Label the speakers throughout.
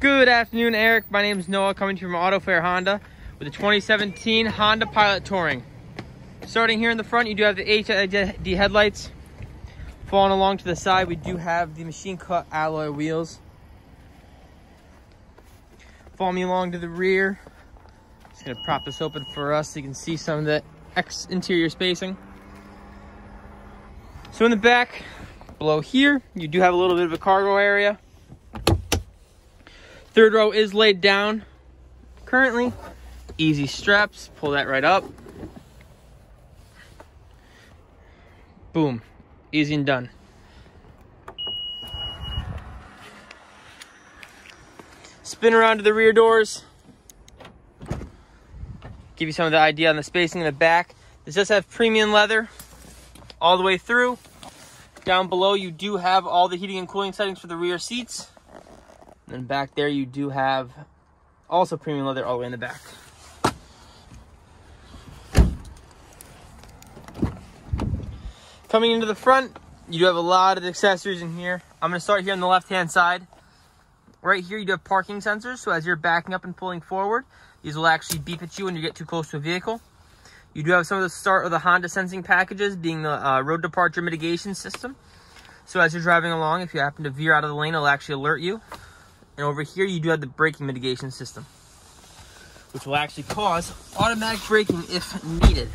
Speaker 1: Good afternoon, Erik. My name is Noah, coming to you from AutoFair Honda with the 2017 Honda Pilot Touring. Starting here in the front, you do have the HID headlights. Following along to the side, we do have the machine cut alloy wheels. Follow me along to the rear. Just gonna prop this open for us so you can see some of the X interior spacing. So in the back, below here, you do have a little bit of a cargo area. Third row is laid down currently. Easy straps, pull that right up. Boom, easy and done. Spin around to the rear doors. Give you some of the idea on the spacing in the back. This does have premium leather all the way through. Down below, you do have all the heating and cooling settings for the rear seats. And then back there, you do have also premium leather all the way in the back. Coming into the front, you do have a lot of accessories in here. I'm gonna start here on the left-hand side. Right here, you do have parking sensors. So as you're backing up and pulling forward, these will actually beep at you when you get too close to a vehicle. You do have some of the start of the Honda sensing packages being the uh, road departure mitigation system. So as you're driving along, if you happen to veer out of the lane, it'll actually alert you. And over here, you do have the braking mitigation system, which will actually cause automatic braking if needed.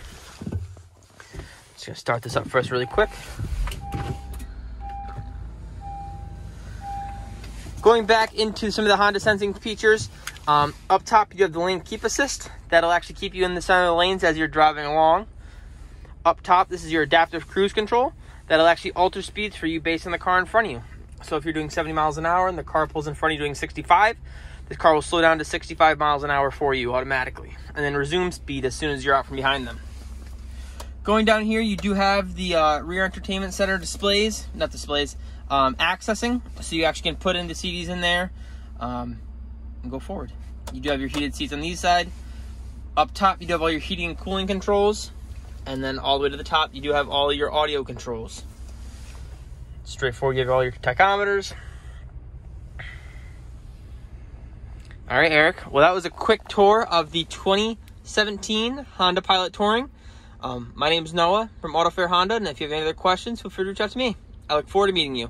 Speaker 1: Just gonna start this up us really quick. Going back into some of the Honda sensing features, um, up top you have the lane keep assist. That'll actually keep you in the center of the lanes as you're driving along. Up top, this is your adaptive cruise control. That'll actually alter speeds for you based on the car in front of you. So if you're doing 70 miles an hour and the car pulls in front of you doing 65, this car will slow down to 65 miles an hour for you automatically and then resume speed as soon as you're out from behind them. Going down here, you do have the uh, rear entertainment center displays, not displays, um, accessing. So you actually can put in the CDs in there um, and go forward. You do have your heated seats on these side. Up top, you do have all your heating and cooling controls. And then all the way to the top, you do have all your audio controls. Straightforward, you have all your tachometers. All right, Erik. Well, that was a quick tour of the 2017 Honda Pilot Touring. Um, my name is Noah from AutoFair Honda, and if you have any other questions, feel free to reach out to me. I look forward to meeting you.